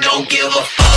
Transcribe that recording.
don't give a fuck.